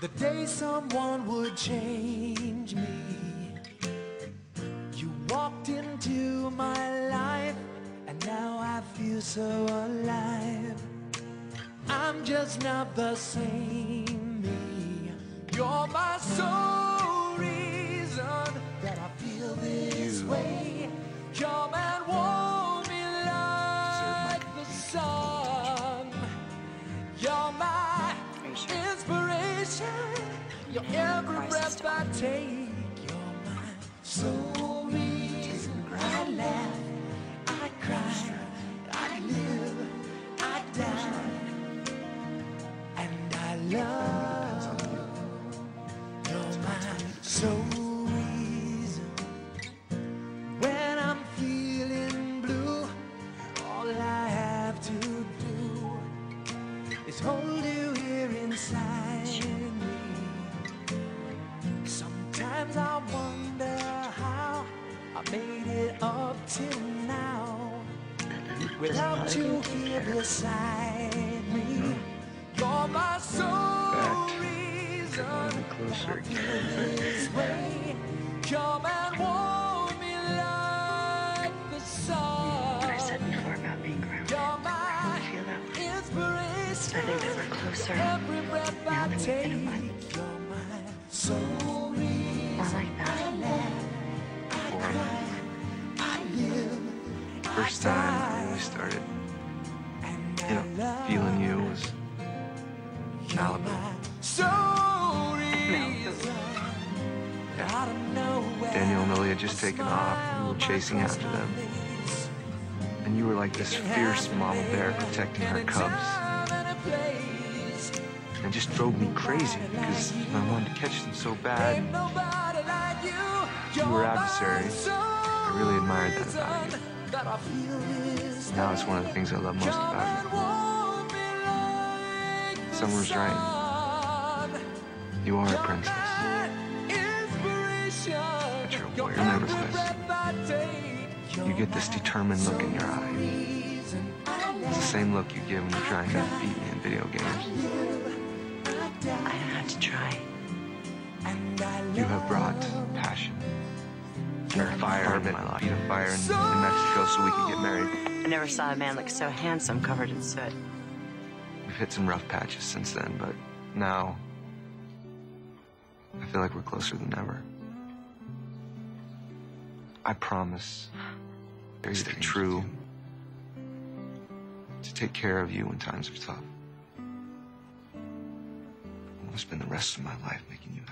The day someone would change me. You walked into my life, and now I feel so alive. I'm just not the same me. You're my sole reason that I feel this way. Come and warm me like the sun. You're my inspiration. You're every breath I take. You're sole reason. I laugh, I cry, I live, I die, and I love. You're my sole Sometimes I wonder how I made it up till now without you here beside me. You're my sole reason. Closer. This way, come and warm me like the I said before about being grounded. You're I my feel that way. inspiration. I think that we're closer Every breath now I we've take, been First time I really started, you know, feeling you was Malibu. reason. Yeah. Out of nowhere, Daniel and Lily had just taken off. and We were chasing after them. And you were like this fierce mama bear protecting her cubs. And it just drove me crazy because I wanted to catch them so bad. You were adversaries. I really admired that about you. Now it's one of the things I love most about you. Summer's right. You are a princess. But you're a warrior. Quit. You get this determined look in your eye. It's the same look you give when you're trying to beat me in video games. I don't have to try. You have brought passion. You're a fire in my life. Beat a fire in, in Mexico so we could get married. I never saw a man look so handsome covered in soot. We've hit some rough patches since then, but now I feel like we're closer than ever. I promise, is it true, to take care of you when times are tough. I want to spend the rest of my life making you happy.